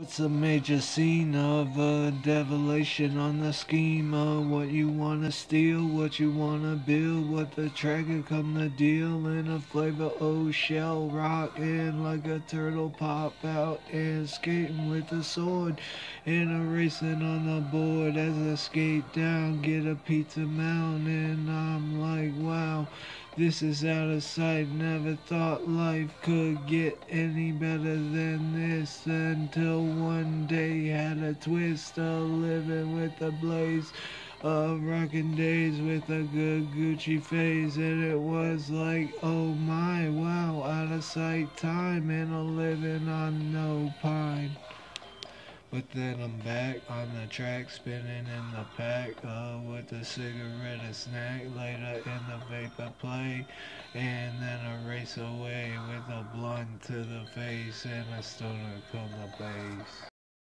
It's a major scene of a devilation on the scheme of what you wanna steal, what you wanna build, what the tracker come the deal in. A flavor oh shell rock and like a turtle pop out and skating with a sword. And a racing on the board as I skate down, get a pizza mound and I'm like wow. This is out of sight, never thought life could get any better than this until one day had a twist of living with a blaze of rocking days with a good Gucci face and it was like oh my wow out of sight time and a living on no pine. But then I'm back on the track, spinning in the pack uh, with a cigarette, a snack, later in the vapor play, and then I race away with a blunt to the face and a stoner come the base.